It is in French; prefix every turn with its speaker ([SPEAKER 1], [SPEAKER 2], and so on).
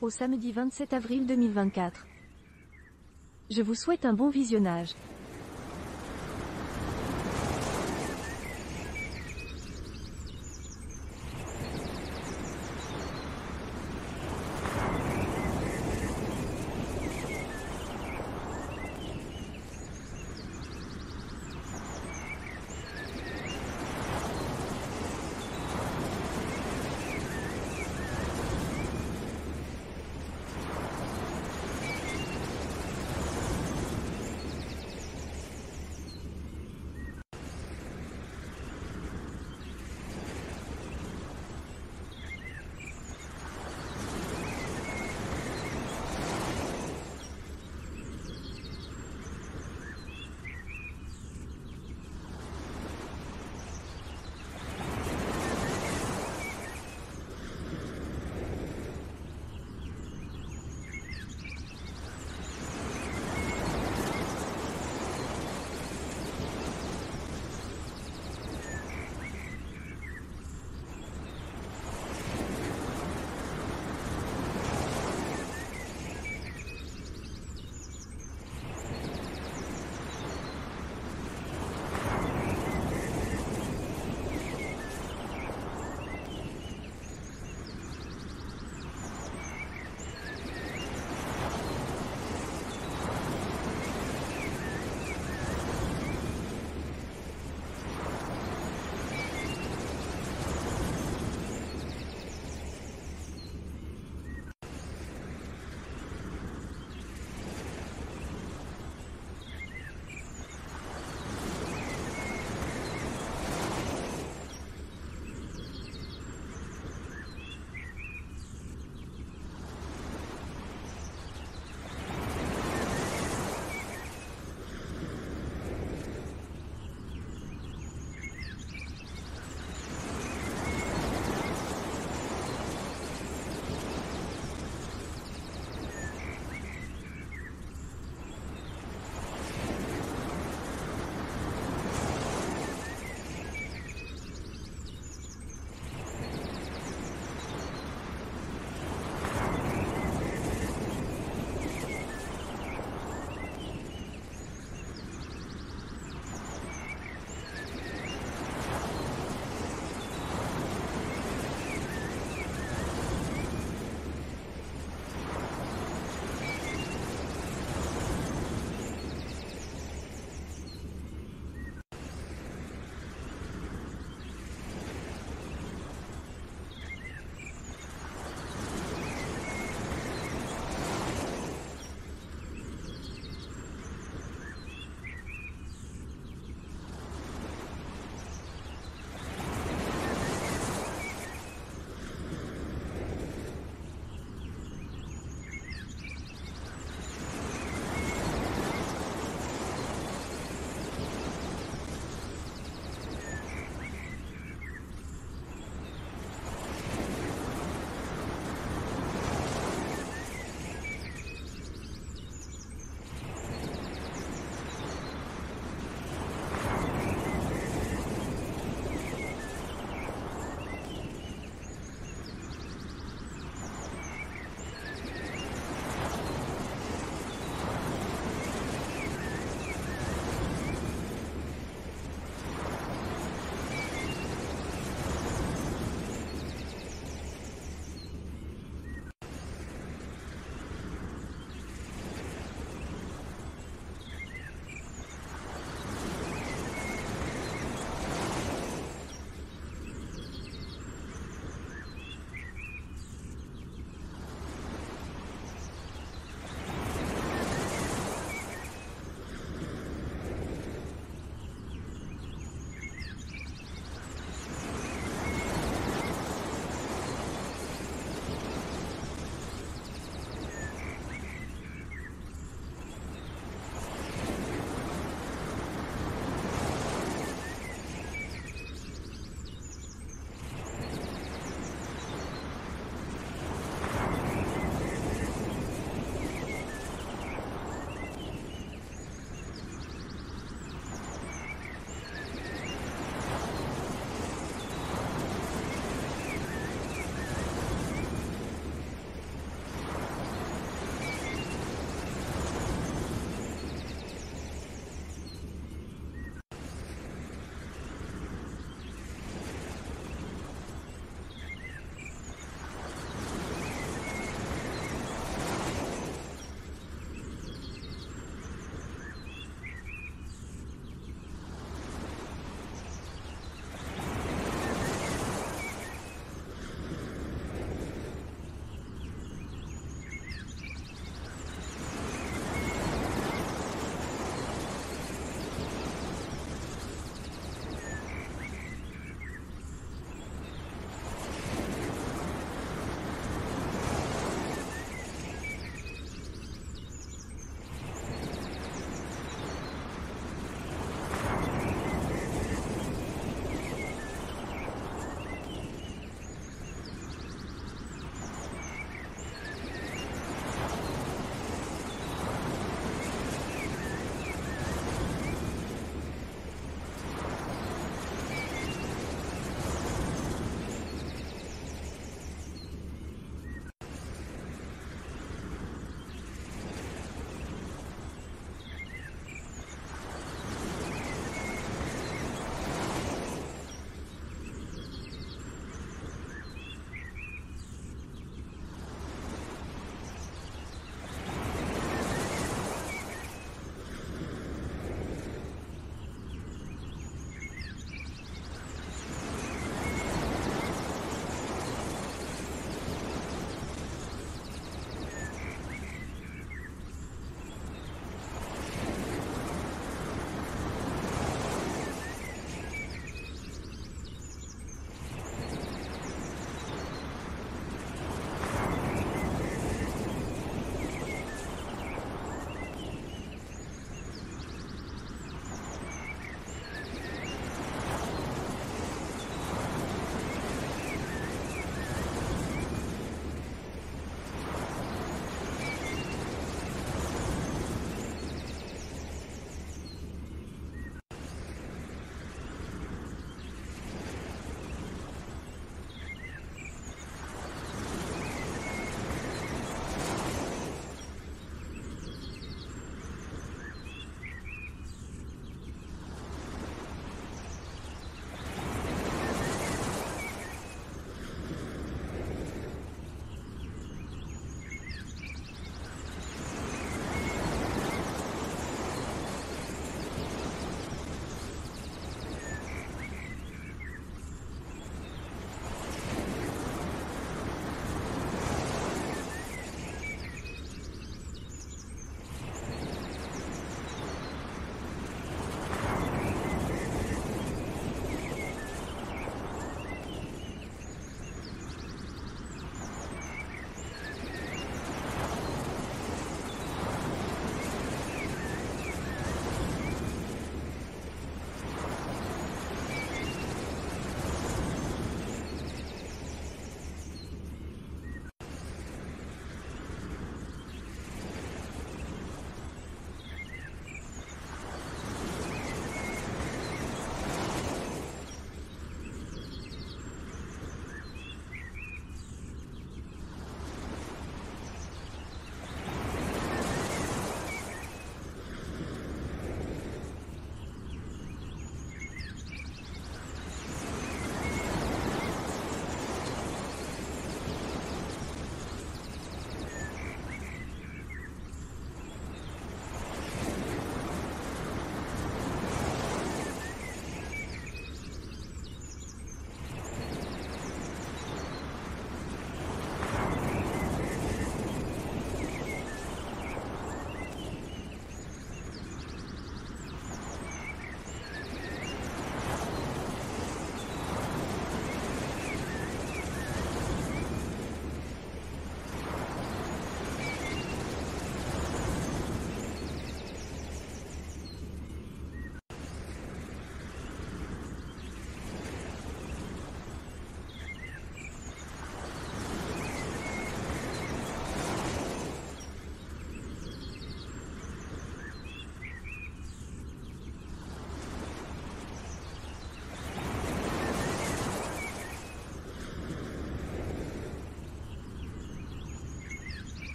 [SPEAKER 1] au samedi 27 avril 2024. Je vous souhaite un bon visionnage.